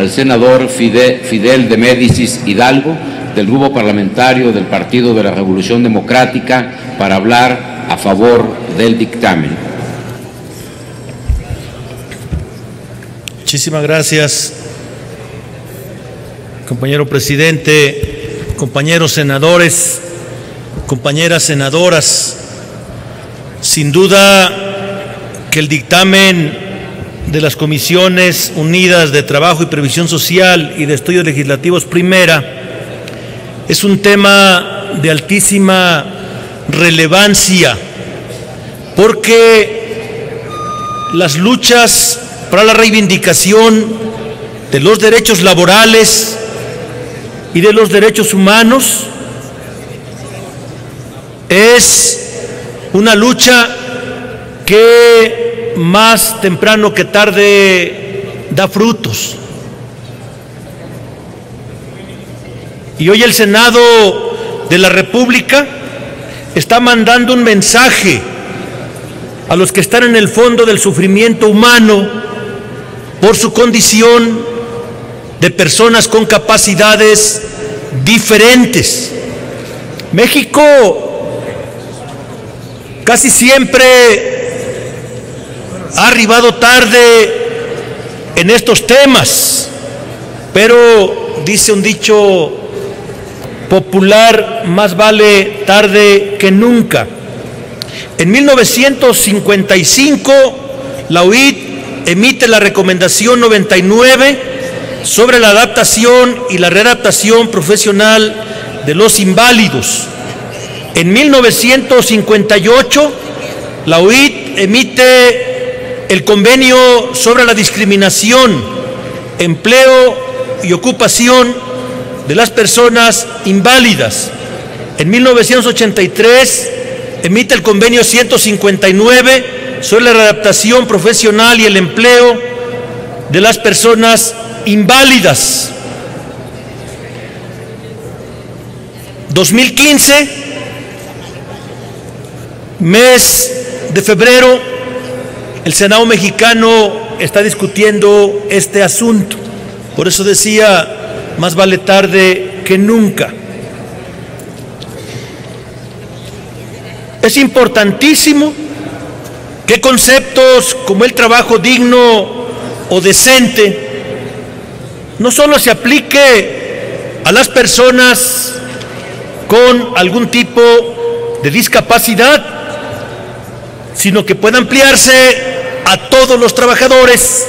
al senador Fidel de Médicis Hidalgo, del grupo parlamentario del Partido de la Revolución Democrática, para hablar a favor del dictamen. Muchísimas gracias, compañero presidente, compañeros senadores, compañeras senadoras. Sin duda que el dictamen de las Comisiones Unidas de Trabajo y Previsión Social y de Estudios Legislativos Primera es un tema de altísima relevancia porque las luchas para la reivindicación de los derechos laborales y de los derechos humanos es una lucha que más temprano que tarde da frutos. Y hoy el Senado de la República está mandando un mensaje a los que están en el fondo del sufrimiento humano por su condición de personas con capacidades diferentes. México casi siempre ha arribado tarde en estos temas, pero dice un dicho popular, más vale tarde que nunca. En 1955, la UIT emite la recomendación 99 sobre la adaptación y la readaptación profesional de los inválidos. En 1958, la UIT emite el convenio sobre la discriminación, empleo y ocupación de las personas inválidas. En 1983 emite el convenio 159 sobre la readaptación profesional y el empleo de las personas inválidas. 2015, mes de febrero, el Senado mexicano está discutiendo este asunto. Por eso decía, más vale tarde que nunca. Es importantísimo que conceptos como el trabajo digno o decente no solo se aplique a las personas con algún tipo de discapacidad, sino que pueda ampliarse a todos los trabajadores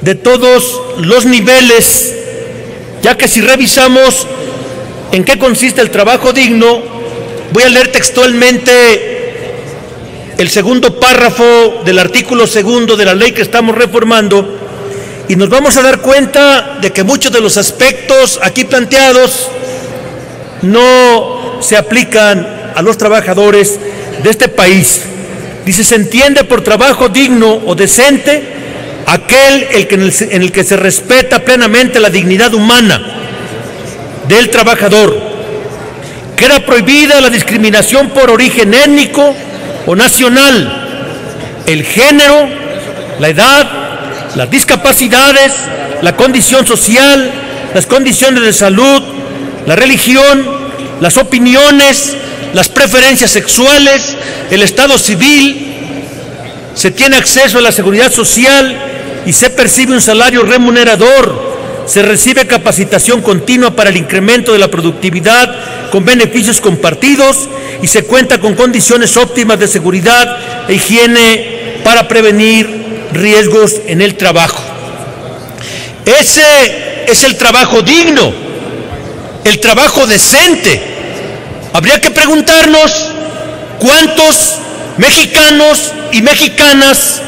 de todos los niveles, ya que si revisamos en qué consiste el trabajo digno, voy a leer textualmente el segundo párrafo del artículo segundo de la ley que estamos reformando y nos vamos a dar cuenta de que muchos de los aspectos aquí planteados no se aplican a los trabajadores de este país. Dice, se entiende por trabajo digno o decente aquel el que en, el, que se respeta plenamente la dignidad humana del trabajador. Queda prohibida la discriminación por origen étnico o nacional, el género, la edad, las discapacidades, la condición social, las condiciones de salud, la religión, las opiniones, las preferencias sexuales, el estado civil, se tiene acceso a la seguridad social y se percibe un salario remunerador, se recibe capacitación continua para el incremento de la productividad con beneficios compartidos y se cuenta con condiciones óptimas de seguridad e higiene para prevenir riesgos en el trabajo. Ese es el trabajo digno, el trabajo decente. Habría que preguntarnos cuántos mexicanos y mexicanas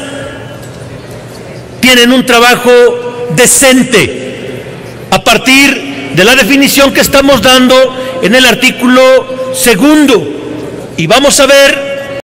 tienen un trabajo decente a partir de la definición que estamos dando en el artículo segundo. Y vamos a ver